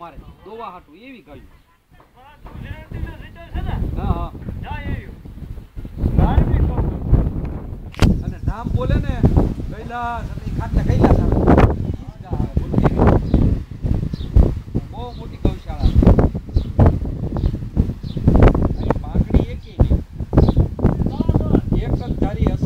મારે દોવા હાટું એવી ગાયું. અને નામ બોલે ને કૈલાસ અને ખાટલે કૈલાસ આવે. બહુ મોટી ગૌશાળા એક જ ધારી હશે.